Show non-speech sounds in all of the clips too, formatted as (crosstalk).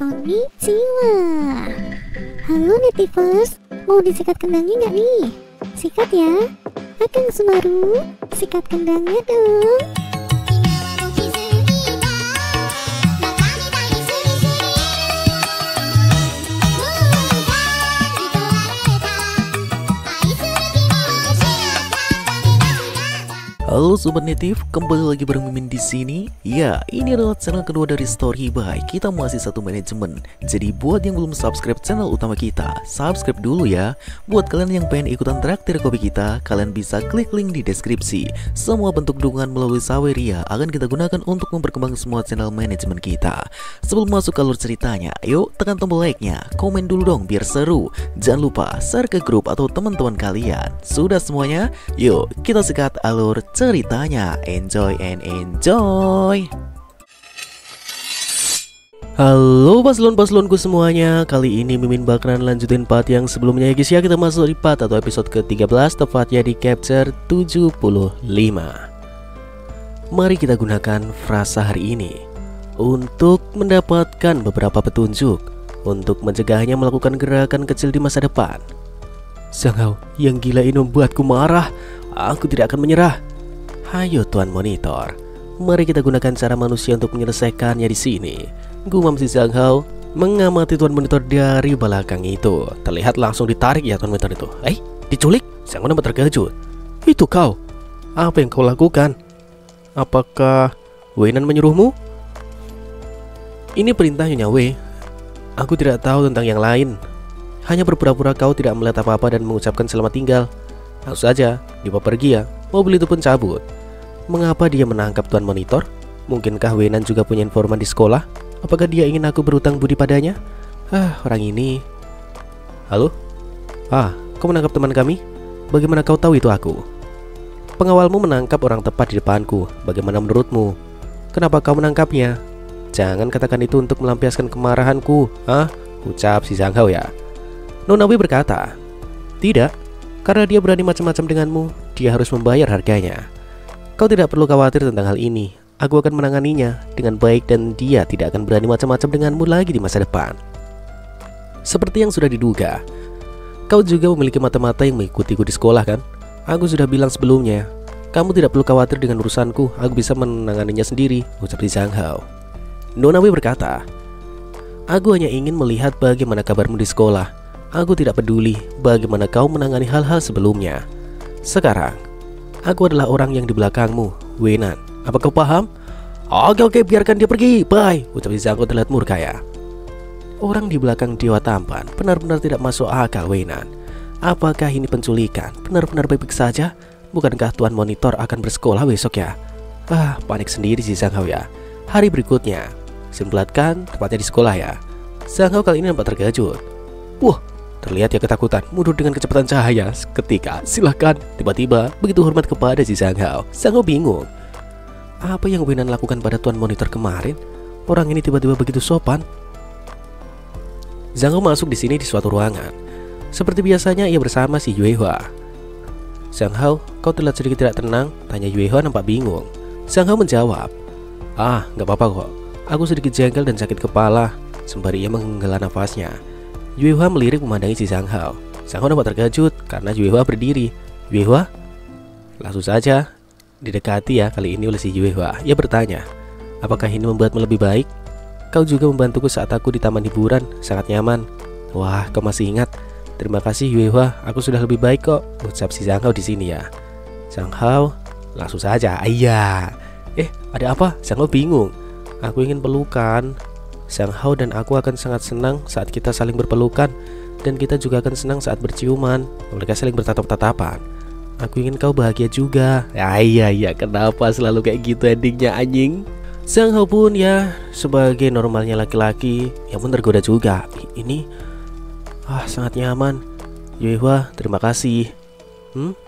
Konnichiwa Halo Netivers Mau disikat kendangnya nggak nih? Sikat ya. Akan Sumaru Sikat kendangnya dong Halo Sobat Native, kembali lagi bareng Mimin di sini. Ya, ini adalah channel kedua dari Story by Kita masih satu manajemen. Jadi buat yang belum subscribe channel utama kita, subscribe dulu ya. Buat kalian yang pengen ikutan traktir kopi kita, kalian bisa klik link di deskripsi. Semua bentuk dukungan melalui Saweria akan kita gunakan untuk memperkembang semua channel manajemen kita. Sebelum masuk ke alur ceritanya, yuk tekan tombol like-nya, komen dulu dong biar seru. Jangan lupa share ke grup atau teman-teman kalian. Sudah semuanya? Yuk kita sikat alur. Enjoy and enjoy. Halo paslon-paslonku semuanya. Kali ini Mimin bakalan lanjutin part yang sebelumnya. Ya guys ya Kita masuk di part atau episode ke-13 Tepatnya di capture 75 Mari kita gunakan frasa hari ini Untuk mendapatkan beberapa petunjuk Untuk mencegahnya melakukan gerakan kecil di masa depan. Sanghao, yang gila ini membuatku marah. Aku tidak akan menyerah Hayo Tuan Monitor Mari kita gunakan cara manusia untuk menyelesaikannya di sini Gumam si Zhang Hao mengamati Tuan Monitor dari belakang itu. Terlihat langsung ditarik ya Tuan Monitor itu. Eh, diculik? Zhang Hao terkejut. Itu kau? Apa yang kau lakukan? Apakah Weinan menyuruhmu? Ini perintah Nyonya Wei. Aku tidak tahu tentang yang lain. Hanya berpura-pura kau tidak melihat apa-apa dan mengucapkan selamat tinggal. Langsung saja, dibawa pergi ya. Mobil itu pun cabut. Mengapa dia menangkap Tuan Monitor? Mungkinkah Weinan juga punya informan di sekolah? Apakah dia ingin aku berutang budi padanya? Ah, orang ini. Halo? Ah, kau menangkap teman kami? Bagaimana kau tahu itu aku? Pengawalmu menangkap orang tepat di depanku. Bagaimana menurutmu? Kenapa kau menangkapnya? Jangan katakan itu untuk melampiaskan kemarahanku. Ah, ucap si Zhang Hao ya. Nonawi berkata, Tidak, karena dia berani macam-macam denganmu, dia harus membayar harganya. Kau tidak perlu khawatir tentang hal ini. Aku akan menanganinya dengan baik dan dia tidak akan berani macam-macam denganmu lagi di masa depan. Seperti yang sudah diduga, kau juga memiliki mata-mata yang mengikutiku di sekolah kan? Aku sudah bilang sebelumnya, kamu tidak perlu khawatir dengan urusanku, aku bisa menanganinya sendiri, ucap si Zhang Hao. Nonawi berkata, Aku hanya ingin melihat bagaimana kabarmu di sekolah. Aku tidak peduli bagaimana kau menangani hal-hal sebelumnya. Sekarang, aku adalah orang yang di belakangmu, Wenan. Apa kau paham? Oke oke biarkan dia pergi, bye Ucap si Zhang terlihat murka ya Orang di belakang Dewa Tampan benar-benar tidak masuk akal Weinan Apakah ini penculikan? Benar-benar baik-baik saja? Bukankah Tuan Monitor akan bersekolah besok ya? Ah, panik sendiri si Zhang ya Hari berikutnya Simpelatkan tepatnya di sekolah ya Zhang kali ini nampak terkejut Wah, terlihat ya ketakutan mundur dengan kecepatan cahaya Ketika, silahkan Tiba-tiba, begitu hormat kepada si Zhang Hao Zhang Hao bingung apa yang Wenan lakukan pada Tuan Monitor kemarin? Orang ini tiba-tiba begitu sopan. Zhang Hao masuk di sini di suatu ruangan. Seperti biasanya ia bersama si Yue Hua. Zhang Hao, kau terlihat sedikit tidak tenang? Tanya Yue Hua nampak bingung. Zhang Hao menjawab, Ah, nggak apa-apa kok. Aku sedikit jengkel dan sakit kepala. Sembari ia menghela nafasnya. Yue Hua melirik memandangi si Zhang Hao. Zhang Hao nampak terkejut karena Yue Hua berdiri. Yue Hua? Langsung saja, didekati ya kali ini oleh si Yue Hua. Ia bertanya, apakah ini membuatmu lebih baik? Kau juga membantuku saat aku di taman hiburan, sangat nyaman. Wah, kau masih ingat? Terima kasih Yue Hua, aku sudah lebih baik kok. Ucap si Zhang Hao di sini ya. Zhang Hao, langsung saja. Iya. Eh, ada apa? Zhang Hao bingung. Aku ingin pelukan. Zhang Hao dan aku akan sangat senang saat kita saling berpelukan dan kita juga akan senang saat berciuman. Mereka saling bertatap-tatapan. Aku ingin kau bahagia juga. Ya iya iya. Kenapa selalu kayak gitu endingnya anjing? Zhang Hao pun ya sebagai normalnya laki-laki yang pun tergoda juga. Ini ah sangat nyaman. Yue Hua terima kasih. Hmm?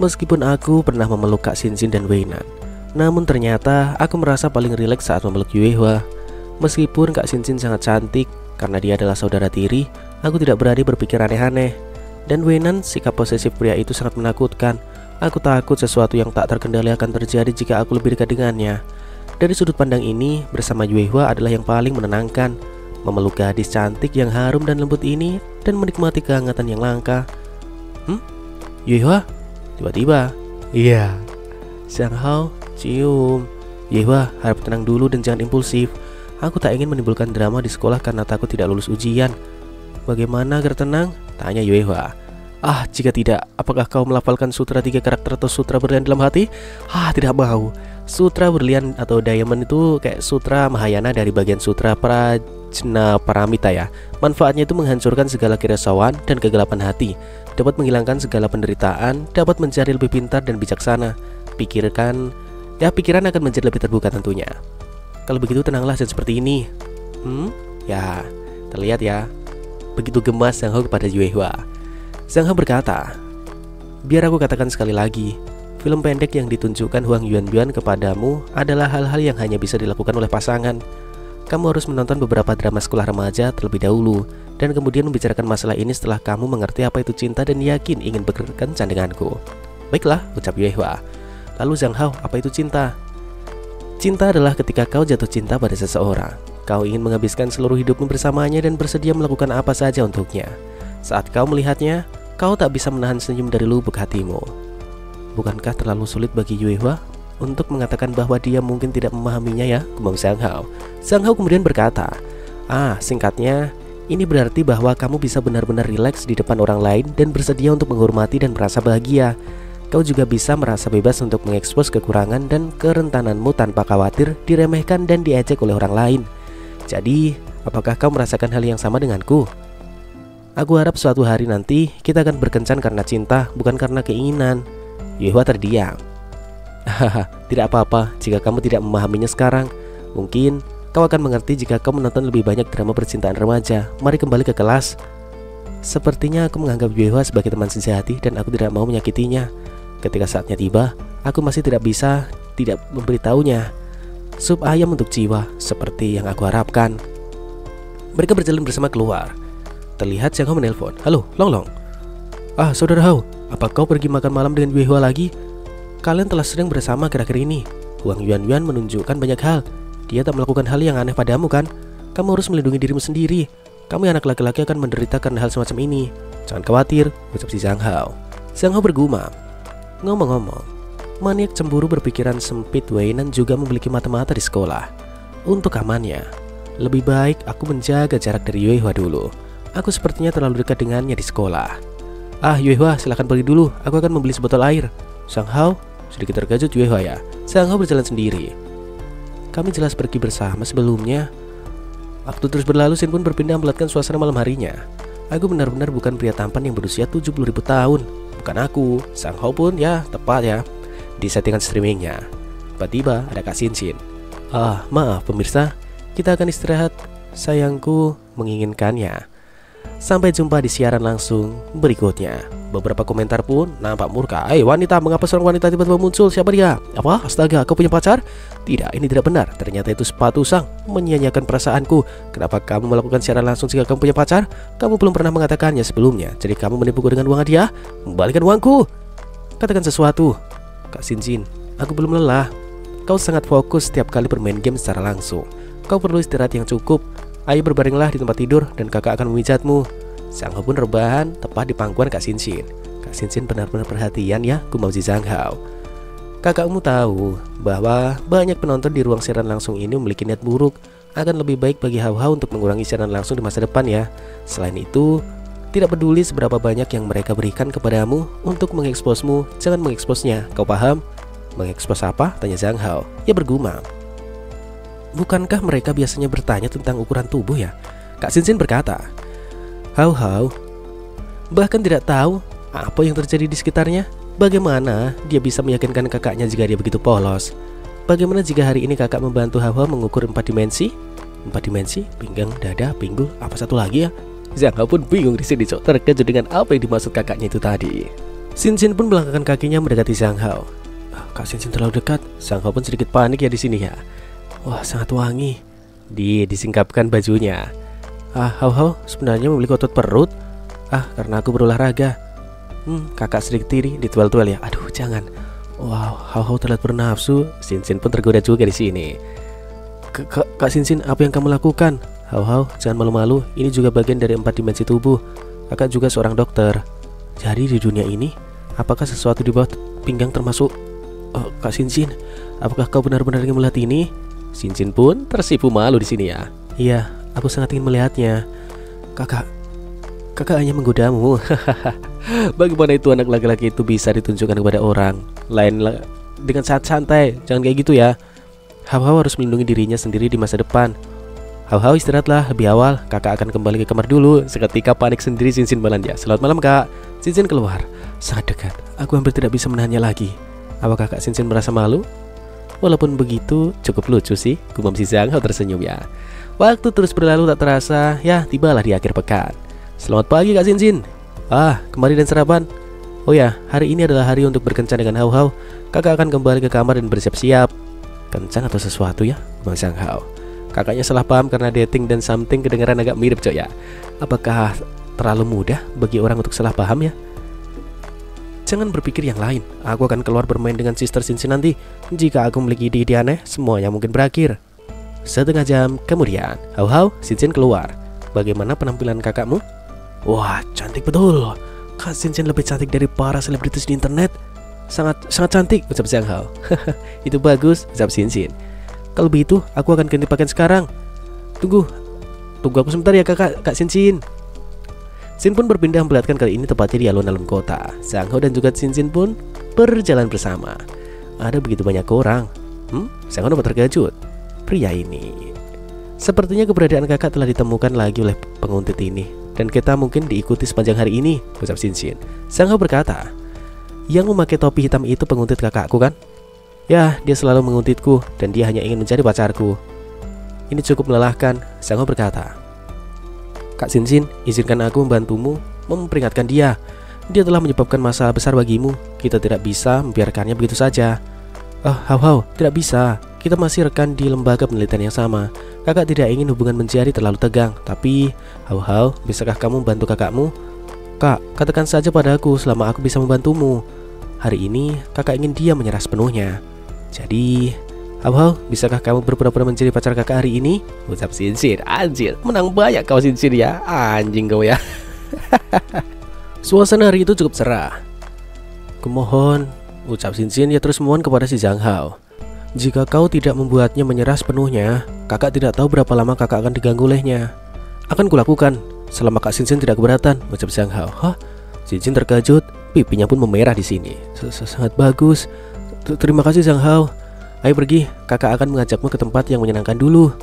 Meskipun aku pernah memeluk Kak Xin dan Weinan Namun ternyata aku merasa paling rileks saat memeluk Yue Hua Meskipun Kak Xin sangat cantik Karena dia adalah saudara tiri Aku tidak berani berpikir aneh-aneh dan Wenan, sikap posesif pria itu sangat menakutkan. Aku takut sesuatu yang tak terkendali akan terjadi jika aku lebih dekat dengannya. Dari sudut pandang ini, bersama Yue Hua adalah yang paling menenangkan. memeluk gadis cantik yang harum dan lembut ini dan menikmati kehangatan yang langka. Hmm? Yuehwa? Tiba-tiba. Iya. Sang Hao cium. Yuehwa, harap tenang dulu dan jangan impulsif. Aku tak ingin menimbulkan drama di sekolah karena takut tidak lulus ujian. Bagaimana agar tenang? Tanya Yuehwa. Ah, jika tidak, apakah kau melafalkan sutra tiga karakter atau sutra berlian dalam hati? Ah, tidak mau. Sutra berlian atau diamond itu kayak sutra Mahayana dari bagian sutra Prajna Paramita ya. Manfaatnya itu menghancurkan segala kerisauan dan kegelapan hati, dapat menghilangkan segala penderitaan, dapat mencari lebih pintar dan bijaksana. Pikirkan, ya pikiran akan menjadi lebih terbuka tentunya. Kalau begitu tenanglah dan seperti ini. Hmm, ya, terlihat ya. Begitu gemas Sang Ho kepada Yuehwa. Sang Ho berkata, Biar aku katakan sekali lagi, film pendek yang ditunjukkan Huang Yuan Yuan kepadamu adalah hal-hal yang hanya bisa dilakukan oleh pasangan. Kamu harus menonton beberapa drama sekolah remaja terlebih dahulu, dan kemudian membicarakan masalah ini setelah kamu mengerti apa itu cinta dan yakin ingin berkencan denganku. Baiklah, ucap Yuehwa. Lalu Zhang Hao, apa itu cinta? Cinta adalah ketika kau jatuh cinta pada seseorang. Kau ingin menghabiskan seluruh hidupmu bersamanya dan bersedia melakukan apa saja untuknya. Saat kau melihatnya, kau tak bisa menahan senyum dari lubuk hatimu. Bukankah terlalu sulit bagi Yuehwa untuk mengatakan bahwa dia mungkin tidak memahaminya ya, gumam Sang Hao. Sang Hao kemudian berkata, Ah, singkatnya, ini berarti bahwa kamu bisa benar-benar rileks di depan orang lain dan bersedia untuk menghormati dan merasa bahagia. Kau juga bisa merasa bebas untuk mengekspos kekurangan dan kerentananmu tanpa khawatir diremehkan dan diejek oleh orang lain. Jadi, apakah kau merasakan hal yang sama denganku? Aku harap suatu hari nanti kita akan berkencan karena cinta, bukan karena keinginan. Yuhua terdiam. Hahaha, tidak apa-apa jika kamu tidak memahaminya sekarang. Mungkin kau akan mengerti jika kau menonton lebih banyak drama percintaan remaja. Mari kembali ke kelas. Sepertinya aku menganggap Yuehua sebagai teman sejati dan aku tidak mau menyakitinya. Ketika saatnya tiba, aku masih tidak bisa tidak memberitahunya. Sup ayam untuk jiwa, seperti yang aku harapkan. Mereka berjalan bersama keluar. Terlihat Hao menelpon. Halo, Long Long. Ah, saudara Hao, apa kau pergi makan malam dengan Yuehua lagi? Kalian telah sering bersama akhir-akhir ini. Huang Yuan Yuan menunjukkan banyak hal. Dia tak melakukan hal yang aneh padamu kan? Kamu harus melindungi dirimu sendiri. Kamu anak laki-laki akan menderita karena hal semacam ini. Jangan khawatir, ucap si Zhang Hao. Zhang Hao bergumam. Ngomong-ngomong, maniak cemburu berpikiran sempit Weinan juga memiliki mata-mata di sekolah. Untuk amannya, lebih baik aku menjaga jarak dari Yuehua dulu. Aku sepertinya terlalu dekat dengannya di sekolah. Ah, Yuehua, silahkan pergi dulu. Aku akan membeli sebotol air. Sang Hao sedikit terkejut Yuehua ya. Sang Hao berjalan sendiri. Kami jelas pergi bersama sebelumnya. Waktu terus berlalu, Sin pun berpindah memperlihatkan suasana malam harinya. Aku benar-benar bukan pria tampan yang berusia 70 ribu tahun. Bukan aku, Sang Hao pun ya tepat ya di settingan streamingnya. Tiba-tiba ada Kak Sin Sin. Ah, maaf pemirsa, kita akan istirahat. Sayangku menginginkannya. Sampai jumpa di siaran langsung berikutnya. Beberapa komentar pun nampak murka. Eh wanita, mengapa seorang wanita tiba-tiba muncul? Siapa dia? Apa? Astaga, kau punya pacar? Tidak, ini tidak benar. Ternyata itu sepatu sang menyanyiakan perasaanku. Kenapa kamu melakukan siaran langsung jika kamu punya pacar? Kamu belum pernah mengatakannya sebelumnya. Jadi kamu menipuku dengan uang hadiah? Kembalikan uangku. Katakan sesuatu. Kak Sinjin, aku belum lelah. Kau sangat fokus setiap kali bermain game secara langsung. Kau perlu istirahat yang cukup. Ayo berbaringlah di tempat tidur dan kakak akan memijatmu. Sang Hao pun rebahan tepat di pangkuan Kak Sinsin. Kak Sinsin benar-benar perhatian ya, gumam si Sang Hao. Kakakmu tahu bahwa banyak penonton di ruang siaran langsung ini memiliki niat buruk. Akan lebih baik bagi Hao Hao untuk mengurangi siaran langsung di masa depan ya. Selain itu, tidak peduli seberapa banyak yang mereka berikan kepadamu untuk mengeksposmu, jangan mengeksposnya. Kau paham? Mengekspos apa? Tanya Zhang Hao. Ia bergumam. Bukankah mereka biasanya bertanya tentang ukuran tubuh ya? Kak Sinsin berkata, Hao Hao, bahkan tidak tahu apa yang terjadi di sekitarnya. Bagaimana dia bisa meyakinkan kakaknya jika dia begitu polos? Bagaimana jika hari ini kakak membantu Hao Hao mengukur empat dimensi? Empat dimensi, pinggang, dada, pinggul, apa satu lagi ya? Zhang Hao pun bingung di sini, cok. Terkejut dengan apa yang dimaksud kakaknya itu tadi. Sin Sin pun melangkahkan kakinya mendekati Zhang Hao. Ah, Kak Sin Sin terlalu dekat. Zhang Hao pun sedikit panik ya di sini ya. Wah, sangat wangi. Dia disingkapkan bajunya. Ah, Hao Hao sebenarnya memiliki otot perut. Ah, karena aku berolahraga. Hmm, kakak sedikit tiri di tuel-tuel ya. Aduh, jangan. Wow, Hao Hao terlihat bernafsu. Sin Sin pun tergoda juga di sini. Kak Kak Sin Sin, apa yang kamu lakukan? Hau-hau, jangan malu-malu. Ini juga bagian dari empat dimensi tubuh. Kakak juga seorang dokter. Jadi di dunia ini, apakah sesuatu di bawah pinggang termasuk Oh, Kak Sinsin, apakah kau benar-benar ingin melihat ini? Sinsin pun tersipu malu di sini ya. Iya, aku sangat ingin melihatnya. Kakak, kakak hanya menggodamu. (laughs) Bagaimana itu anak laki-laki itu bisa ditunjukkan kepada orang lain la- dengan sangat santai? Jangan kayak gitu ya. Hau-hau harus melindungi dirinya sendiri di masa depan. Hau-hau istirahatlah lebih awal. Kakak akan kembali ke kamar dulu. Seketika panik sendiri Sinsin belanja. Selamat malam kak. Sinsin keluar. Sangat dekat. Aku hampir tidak bisa menahannya lagi. Apakah Kak Sinsin merasa malu? Walaupun begitu, cukup lucu sih. Gumam si Zhang tersenyum ya. Waktu terus berlalu tak terasa, ya tibalah di akhir pekan. Selamat pagi Kak Sinsin. Ah, kembali dan sarapan. Oh ya, hari ini adalah hari untuk berkencan dengan Hao Hao. Kakak akan kembali ke kamar dan bersiap-siap. Kencang atau sesuatu ya, Bang Zhang Hao. Kakaknya salah paham karena dating dan something kedengaran agak mirip cok ya. Apakah terlalu mudah bagi orang untuk salah paham ya? Jangan berpikir yang lain. Aku akan keluar bermain dengan Sister Sinsin nanti. Jika aku memiliki ide-ide aneh, semuanya mungkin berakhir. Setengah jam kemudian, hau-hau, Sinsin keluar. Bagaimana penampilan kakakmu? Wah, cantik betul. Kak Sinsin lebih cantik dari para selebritis di internet. Sangat sangat cantik, ucap Zhang Hao. (laughs) Itu bagus, ucap Sinsin. Kalau begitu, aku akan ganti pakaian sekarang. Tunggu, tunggu aku sebentar ya kakak, Kak Sinsin. Sin pun berpindah memperlihatkan kali ini tepatnya di alun-alun kota. Sang Ho dan juga Sin Sin pun berjalan bersama. Ada begitu banyak orang. Hmm? Sang Ho dapat terkejut. Pria ini. Sepertinya keberadaan kakak telah ditemukan lagi oleh penguntit ini. Dan kita mungkin diikuti sepanjang hari ini, ucap Sin Sin. Sang Ho berkata, yang memakai topi hitam itu penguntit kakakku kan? Ya, dia selalu menguntitku dan dia hanya ingin menjadi pacarku. Ini cukup melelahkan, Sang Ho berkata. Kak Sinsin, izinkan aku membantumu memperingatkan dia. Dia telah menyebabkan masalah besar bagimu. Kita tidak bisa membiarkannya begitu saja. Oh, hau hau, tidak bisa. Kita masih rekan di lembaga penelitian yang sama. Kakak tidak ingin hubungan menjadi terlalu tegang. Tapi, hau hau, bisakah kamu membantu kakakmu? Kak, katakan saja padaku selama aku bisa membantumu. Hari ini, kakak ingin dia menyerah sepenuhnya. Jadi, Hau, bisakah kamu berpura-pura menjadi pacar kakak hari ini? Ucap Sinsin, anjir, menang banyak kau Sinsin ya. Anjing kau ya. (laughs) Suasana hari itu cukup cerah. Kumohon, ucap Sinsin ya terus mohon kepada si Zhang Hao. Jika kau tidak membuatnya menyerah sepenuhnya Kakak tidak tahu berapa lama kakak akan diganggu olehnya. Akan kulakukan, selama Kak Sinsin tidak keberatan Ucap Zhang Hao. Hah? Sinsin terkejut, pipinya pun memerah di sini. Sangat bagus. Terima kasih Zhang Hao Ayo pergi, kakak akan mengajakmu ke tempat yang menyenangkan dulu.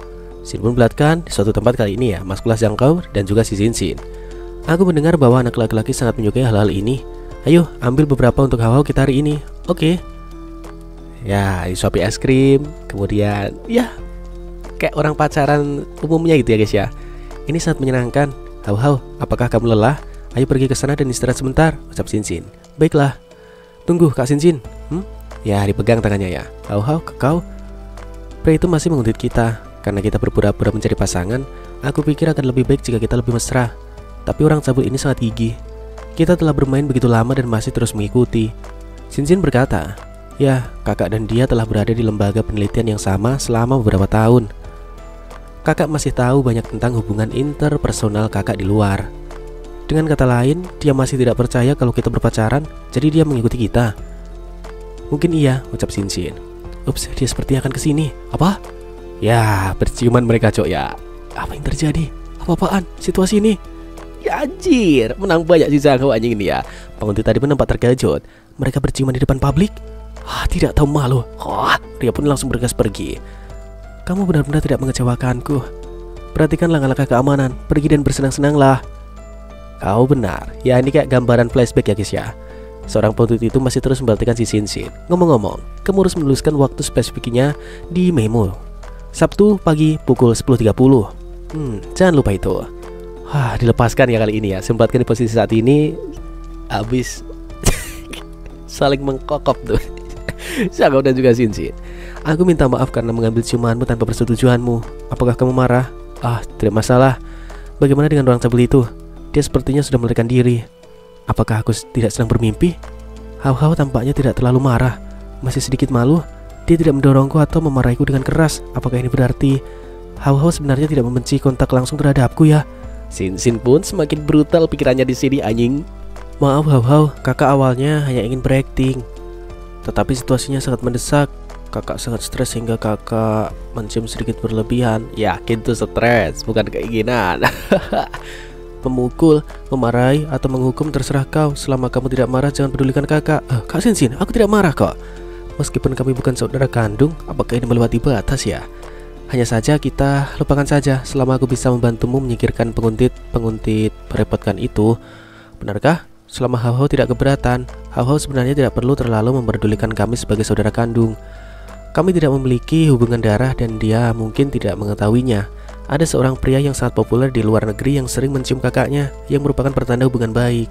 Sin pun melihatkan di suatu tempat kali ini ya, Mas Kulas Jangkau dan juga si Sin Sin. Aku mendengar bahwa anak laki-laki sangat menyukai hal-hal ini. Ayo, ambil beberapa untuk hawa kita hari ini. Oke. Ya, di Shopee es krim, kemudian ya kayak orang pacaran umumnya gitu ya guys ya. Ini sangat menyenangkan. Hau-hau, apakah kamu lelah? Ayo pergi ke sana dan istirahat sebentar, ucap Sin Sin. Baiklah. Tunggu, Kak Sin Sin. Ya, dipegang tangannya ya. Hau-hau, kekau. Pria itu masih menguntit kita. Karena kita berpura-pura mencari pasangan, aku pikir akan lebih baik jika kita lebih mesra. Tapi orang cabul ini sangat gigih. Kita telah bermain begitu lama dan masih terus mengikuti. Sinsin berkata, Ya, kakak dan dia telah berada di lembaga penelitian yang sama selama beberapa tahun. Kakak masih tahu banyak tentang hubungan interpersonal kakak di luar. Dengan kata lain, dia masih tidak percaya kalau kita berpacaran, jadi dia mengikuti kita. Mungkin iya, ucap Sinsin. Ups, dia sepertinya akan ke sini. Apa? Ya, berciuman mereka cok ya. Apa yang terjadi? Apa-apaan? Situasi ini? Ya anjir, menang banyak si Zhang Hao anjing ini ya. Penguntit tadi pun terkejut. Mereka berciuman di depan publik? Ah, tidak tahu malu. Wah, dia pun langsung bergegas pergi. Kamu benar-benar tidak mengecewakanku. Perhatikan langkah-langkah keamanan. Pergi dan bersenang-senanglah. Kau benar. Ya ini kayak gambaran flashback ya guys ya. Seorang penutut itu masih terus memperhatikan si Sinsin. Ngomong-ngomong, kamu harus menuliskan waktu spesifiknya di memo. Sabtu pagi pukul 10.30. Hmm, jangan lupa itu. Wah, dilepaskan ya kali ini ya. Sempatkan di posisi saat ini habis (laughs) saling mengkokop tuh. (laughs) Sagau dan juga Sinsin. Aku minta maaf karena mengambil ciumanmu tanpa persetujuanmu. Apakah kamu marah? Ah, tidak masalah. Bagaimana dengan orang cabul itu? Dia sepertinya sudah melarikan diri. Apakah aku tidak sedang bermimpi? Hau-hau tampaknya tidak terlalu marah. Masih sedikit malu. Dia tidak mendorongku atau memarahiku dengan keras. Apakah ini berarti Hao Hao sebenarnya tidak membenci kontak langsung terhadapku ya. Sin Sin pun semakin brutal pikirannya di sini anjing. Maaf Hao Hao, kakak awalnya hanya ingin berakting. Tetapi situasinya sangat mendesak. Kakak sangat stres sehingga kakak mencium sedikit berlebihan. Yakin tuh stres, bukan keinginan. (laughs) Memukul, memarahi, atau menghukum terserah kau. Selama kamu tidak marah, jangan pedulikan kakak. Eh, Kak Sin Sin, aku tidak marah kok. Meskipun kami bukan saudara kandung, apakah ini melewati batas ya? Hanya saja kita lupakan saja selama aku bisa membantumu menyingkirkan penguntit-penguntit merepotkan itu. Benarkah? Selama Hao tidak keberatan, Hao sebenarnya tidak perlu terlalu memperdulikan kami sebagai saudara kandung. Kami tidak memiliki hubungan darah dan dia mungkin tidak mengetahuinya. Ada seorang pria yang sangat populer di luar negeri yang sering mencium kakaknya, yang merupakan pertanda hubungan baik.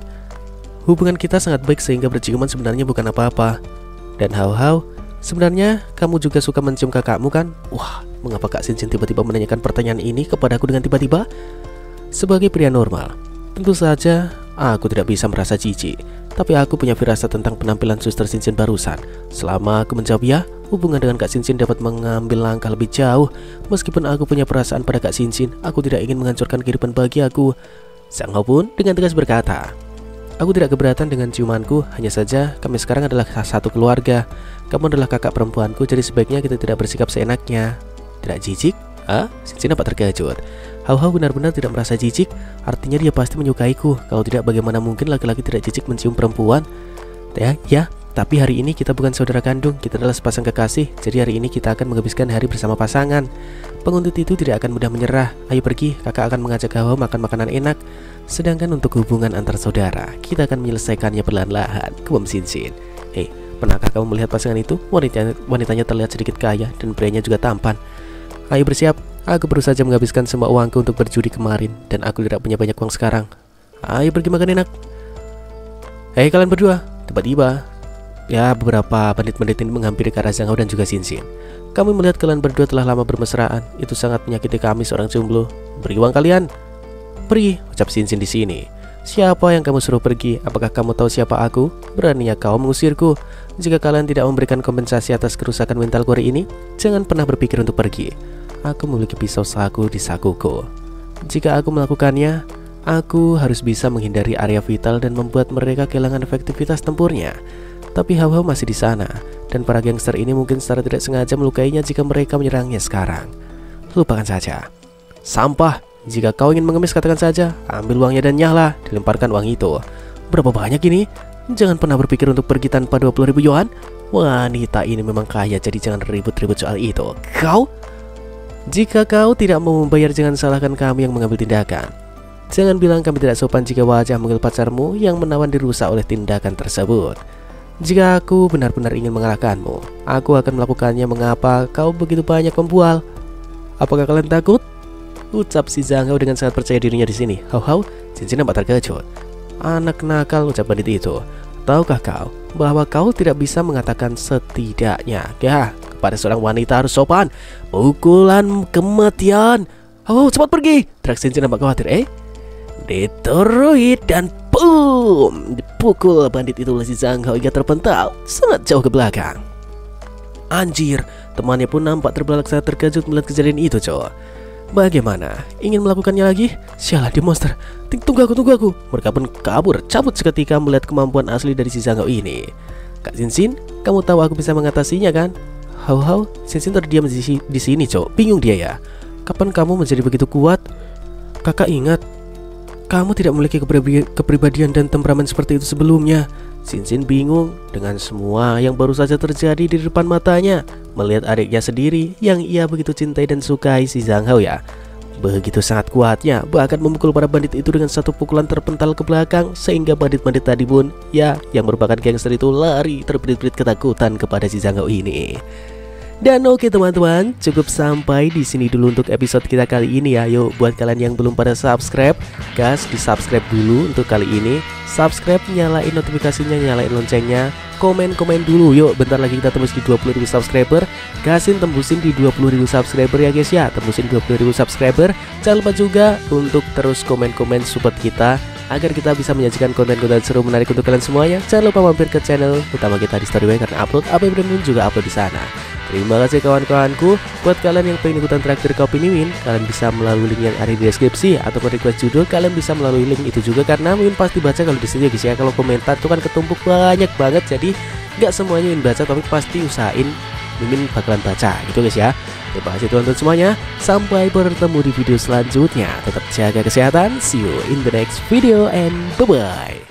Hubungan kita sangat baik sehingga berciuman sebenarnya bukan apa-apa. Dan Hao sebenarnya kamu juga suka mencium kakakmu kan? Wah, mengapa Kak Cincin tiba-tiba menanyakan pertanyaan ini kepadaku dengan tiba-tiba? Sebagai pria normal, tentu saja aku tidak bisa merasa jijik. Tapi aku punya firasat tentang penampilan suster Cincin barusan. Selama aku menjawab ya, hubungan dengan Kak Cincin dapat mengambil langkah lebih jauh. Meskipun aku punya perasaan pada Kak Cincin, aku tidak ingin menghancurkan kehidupan bagi aku. Sang Hao pun dengan tegas berkata, Aku tidak keberatan dengan ciumanku, hanya saja kami sekarang adalah satu keluarga. Kamu adalah kakak perempuanku, jadi sebaiknya kita tidak bersikap seenaknya. Tidak jijik? Ah, Cincin apa terkejut? Hau-hau benar-benar tidak merasa jijik, artinya dia pasti menyukaiku. Kalau tidak, bagaimana mungkin laki-laki tidak jijik mencium perempuan? Ya, ya, tapi hari ini kita bukan saudara kandung, kita adalah sepasang kekasih. Jadi hari ini kita akan menghabiskan hari bersama pasangan. Penguntit itu tidak akan mudah menyerah. Ayo pergi, kakak akan mengajak kau makan makanan enak. Sedangkan untuk hubungan antar saudara, kita akan menyelesaikannya perlahan-lahan. Kubam Cincin. Hei, pernahkah kamu melihat pasangan itu? Wanitanya, wanitanya terlihat sedikit kaya dan prianya juga tampan. Ayo bersiap, Aku baru saja menghabiskan semua uangku untuk berjudi kemarin dan aku tidak punya banyak uang sekarang. Ayo pergi makan enak. Hei kalian berdua, tiba-tiba ya beberapa bandit-bandit ini menghampiri Hao dan juga Xin. Kami melihat kalian berdua telah lama bermesraan. Itu sangat menyakiti kami seorang jomblo. Beri uang kalian. Pergi, ucap Xin di sini. Siapa yang kamu suruh pergi? Apakah kamu tahu siapa aku? Beraninya kau mengusirku? Jika kalian tidak memberikan kompensasi atas kerusakan mental kore ini, jangan pernah berpikir untuk pergi aku memiliki pisau saku di sakuku. Jika aku melakukannya, aku harus bisa menghindari area vital dan membuat mereka kehilangan efektivitas tempurnya. Tapi Hau-Hau masih di sana, dan para gangster ini mungkin secara tidak sengaja melukainya jika mereka menyerangnya sekarang. Lupakan saja. Sampah, jika kau ingin mengemis katakan saja, ambil uangnya dan nyala, dilemparkan uang itu. Berapa banyak ini? Jangan pernah berpikir untuk pergi tanpa 20 ribu yuan. Wanita ini memang kaya jadi jangan ribut-ribut soal itu. Kau? Jika kau tidak mau membayar jangan salahkan kami yang mengambil tindakan Jangan bilang kami tidak sopan jika wajah mungil pacarmu yang menawan dirusak oleh tindakan tersebut Jika aku benar-benar ingin mengalahkanmu Aku akan melakukannya mengapa kau begitu banyak membual Apakah kalian takut? Ucap si Zhang dengan sangat percaya dirinya di sini Hau hau, cincin nampak terkejut Anak nakal ucap bandit itu Tahukah kau bahwa kau tidak bisa mengatakan setidaknya Ya, pada seorang wanita harus sopan. Pukulan kematian. Oh, cepat pergi. Trak Cincin nampak khawatir. Eh, dituruit dan boom dipukul bandit itu oleh si Zhang Hao hingga terpental sangat jauh ke belakang. Anjir, temannya pun nampak terbelalak sangat terkejut melihat kejadian itu, cowok. Bagaimana? Ingin melakukannya lagi? Sialah di monster. Tunggu aku, tunggu aku. Mereka pun kabur, cabut seketika melihat kemampuan asli dari si Zhang Hao ini. Kak Cincin, kamu tahu aku bisa mengatasinya kan? Hau Hau, Sinsin terdiam di, di sini, Cok. Bingung dia ya. Kapan kamu menjadi begitu kuat? Kakak ingat, kamu tidak memiliki kepribadian dan temperamen seperti itu sebelumnya. Sinsin bingung dengan semua yang baru saja terjadi di depan matanya melihat adiknya sendiri yang ia begitu cintai dan sukai si Zhang Hao ya. Begitu sangat kuatnya, bahkan memukul para bandit itu dengan satu pukulan terpental ke belakang sehingga bandit-bandit tadi pun ya yang merupakan gangster itu lari terberit-berit ketakutan kepada si Zhang Hao ini. Dan oke teman-teman, cukup sampai di sini dulu untuk episode kita kali ini ya. Yuk buat kalian yang belum pada subscribe, gas di subscribe dulu untuk kali ini. Subscribe, nyalain notifikasinya, nyalain loncengnya, komen-komen dulu. Yuk, bentar lagi kita tembus di 20.000 subscriber. Gasin tembusin di 20.000 subscriber ya guys ya. Tembusin 20.000 subscriber. Jangan lupa juga untuk terus komen-komen support kita agar kita bisa menyajikan konten-konten seru menarik untuk kalian semuanya. Jangan lupa mampir ke channel utama kita di Storyway karena upload apa pun juga upload di sana. Terima kasih kawan-kawanku. Buat kalian yang pengen ikutan traktir kopi Mimin Kalian bisa melalui link yang ada di deskripsi Atau request judul kalian bisa melalui link itu juga Karena Mimin pasti baca kalau di sini. Ya guys ya Kalau komentar itu kan ketumpuk banyak banget Jadi nggak semuanya Mimin baca Tapi pasti usahain Mimin bakalan baca gitu guys ya. Terima kasih teman-teman semuanya. Sampai bertemu di video selanjutnya. Tetap jaga kesehatan. See you in the next video and bye-bye